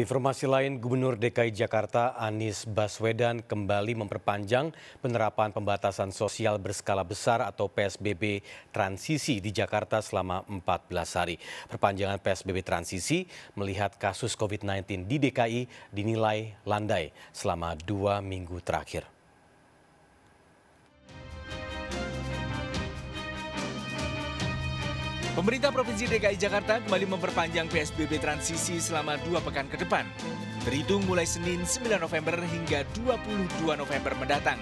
Informasi lain, Gubernur DKI Jakarta Anies Baswedan kembali memperpanjang penerapan pembatasan sosial berskala besar atau PSBB transisi di Jakarta selama 14 hari. Perpanjangan PSBB transisi melihat kasus COVID-19 di DKI dinilai landai selama dua minggu terakhir. Pemerintah Provinsi DKI Jakarta kembali memperpanjang PSBB transisi selama dua pekan ke depan, terhitung mulai Senin 9 November hingga 22 November mendatang.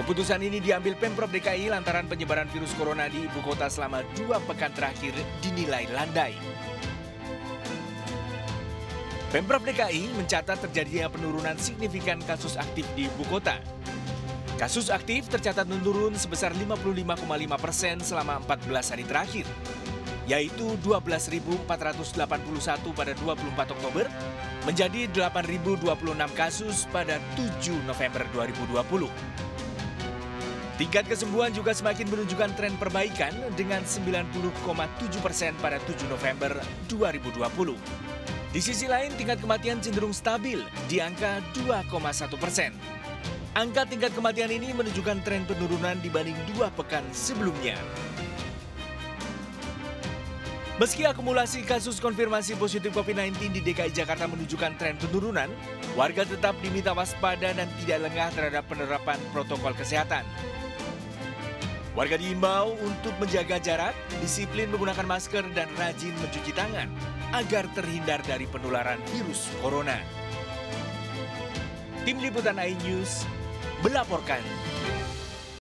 Keputusan ini diambil Pemprov DKI lantaran penyebaran virus corona di ibu kota selama dua pekan terakhir dinilai landai. Pemprov DKI mencatat terjadinya penurunan signifikan kasus aktif di ibu kota. Kasus aktif tercatat menurun sebesar 55,5 persen selama 14 hari terakhir, yaitu 12.481 pada 24 Oktober menjadi 8.026 kasus pada 7 November 2020. Tingkat kesembuhan juga semakin menunjukkan tren perbaikan dengan 90,7 persen pada 7 November 2020. Di sisi lain, tingkat kematian cenderung stabil di angka 2,1 persen. Angka tingkat kematian ini menunjukkan tren penurunan dibanding dua pekan sebelumnya. Meski akumulasi kasus konfirmasi positif COVID-19 di DKI Jakarta menunjukkan tren penurunan, warga tetap diminta waspada dan tidak lengah terhadap penerapan protokol kesehatan. Warga diimbau untuk menjaga jarak, disiplin menggunakan masker, dan rajin mencuci tangan agar terhindar dari penularan virus corona. Tim Liputan iNews melaporkan.